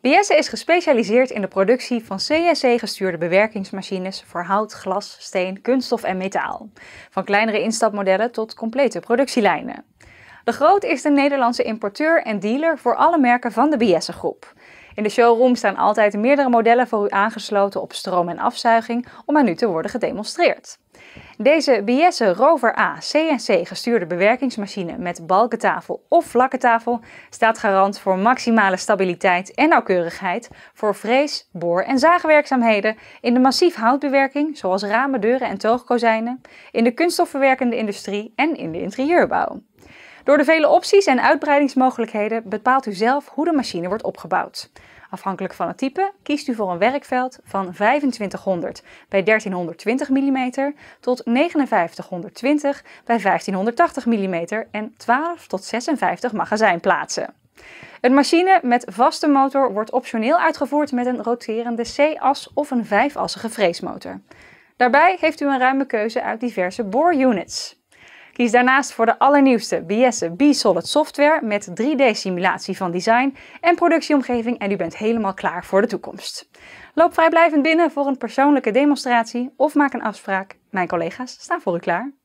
Biesse is gespecialiseerd in de productie van CNC-gestuurde bewerkingsmachines voor hout, glas, steen, kunststof en metaal. Van kleinere instapmodellen tot complete productielijnen. De Groot is de Nederlandse importeur en dealer voor alle merken van de Biesse groep. In de showroom staan altijd meerdere modellen voor u aangesloten op stroom en afzuiging om aan u te worden gedemonstreerd. Deze Biesse Rover A CNC gestuurde bewerkingsmachine met balkentafel of vlakke tafel staat garant voor maximale stabiliteit en nauwkeurigheid voor vrees, boor- en zaagwerkzaamheden in de massief houtbewerking zoals ramen, deuren en toogkozijnen, in de kunststofverwerkende industrie en in de interieurbouw. Door de vele opties en uitbreidingsmogelijkheden bepaalt u zelf hoe de machine wordt opgebouwd. Afhankelijk van het type kiest u voor een werkveld van 2500 bij 1320 mm tot 5920 bij 1580 mm en 12 tot 56 magazijnplaatsen. Een machine met vaste motor wordt optioneel uitgevoerd met een roterende C-as of een vijfassige freesmotor. Daarbij heeft u een ruime keuze uit diverse boorunits. Kies daarnaast voor de allernieuwste BS B-Solid software met 3D-simulatie van design en productieomgeving en u bent helemaal klaar voor de toekomst. Loop vrijblijvend binnen voor een persoonlijke demonstratie of maak een afspraak. Mijn collega's staan voor u klaar.